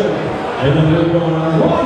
And the blue going on.